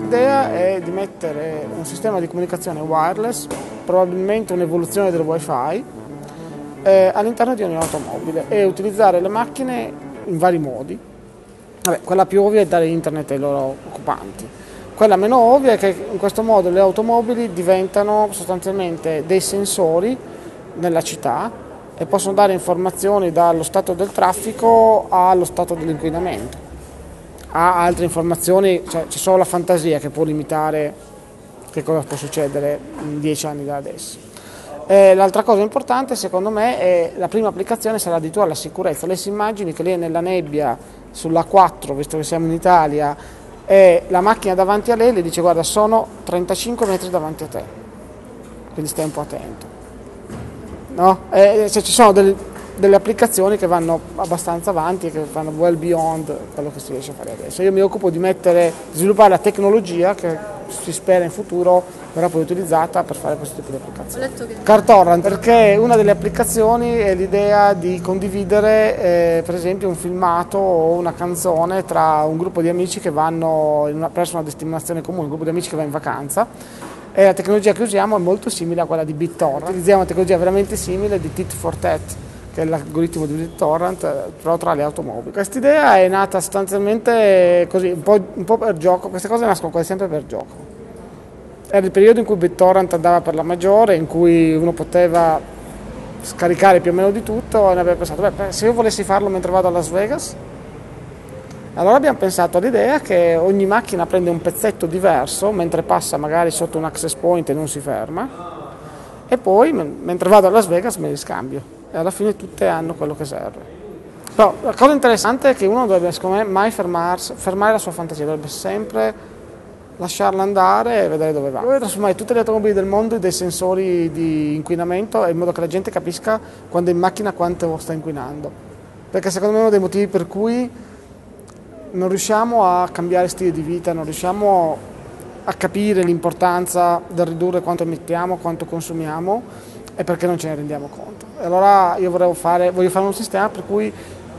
L'idea è di mettere un sistema di comunicazione wireless, probabilmente un'evoluzione del wifi, eh, all'interno di ogni automobile e utilizzare le macchine in vari modi. Vabbè, quella più ovvia è dare internet ai loro occupanti. Quella meno ovvia è che in questo modo le automobili diventano sostanzialmente dei sensori nella città e possono dare informazioni dallo stato del traffico allo stato dell'inquinamento ha altre informazioni, cioè c'è solo la fantasia che può limitare che cosa può succedere in dieci anni da adesso. Eh, l'altra cosa importante secondo me è la prima applicazione sarà addirittura la sicurezza. Lei si immagini che lei è nella nebbia sulla 4, visto che siamo in Italia, e la macchina davanti a lei le dice guarda sono 35 metri davanti a te, quindi stai un po' attento. No? Eh, se ci sono delle, delle applicazioni che vanno abbastanza avanti e che vanno well beyond quello che si riesce a fare adesso. Io mi occupo di mettere, sviluppare la tecnologia che si spera in futuro verrà poi utilizzata per fare questo tipo di applicazioni. Cartorrent perché una delle applicazioni è l'idea di condividere eh, per esempio un filmato o una canzone tra un gruppo di amici che vanno una, presso una destinazione comune, un gruppo di amici che va in vacanza e la tecnologia che usiamo è molto simile a quella di BitTorrent. Utilizziamo una tecnologia veramente simile di Tit for Tat che è l'algoritmo di BitTorrent, però tra le automobili. Questa idea è nata sostanzialmente così, un po', un po', per gioco, queste cose nascono quasi sempre per gioco. Era il periodo in cui BitTorrent andava per la maggiore, in cui uno poteva scaricare più o meno di tutto e noi abbiamo pensato, beh, se io volessi farlo mentre vado a Las Vegas, allora abbiamo pensato all'idea che ogni macchina prende un pezzetto diverso mentre passa magari sotto un access point e non si ferma e poi mentre vado a Las Vegas me li scambio e alla fine tutte hanno quello che serve. Però la cosa interessante è che uno dovrebbe, secondo me, mai fermarsi, fermare la sua fantasia, dovrebbe sempre lasciarla andare e vedere dove va. Dove trasformare tutte le automobili del mondo in dei sensori di inquinamento in modo che la gente capisca quando è in macchina quanto sta inquinando. Perché secondo me è uno dei motivi per cui non riusciamo a cambiare stile di vita, non riusciamo a capire l'importanza del ridurre quanto emettiamo, quanto consumiamo, è perché non ce ne rendiamo conto. Allora io fare, voglio fare un sistema per cui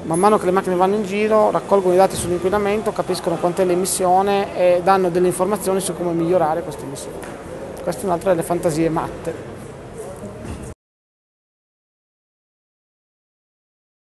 man mano che le macchine vanno in giro raccolgono i dati sull'inquinamento, capiscono quant'è l'emissione e danno delle informazioni su come migliorare queste emissioni. Questa è un'altra delle fantasie matte.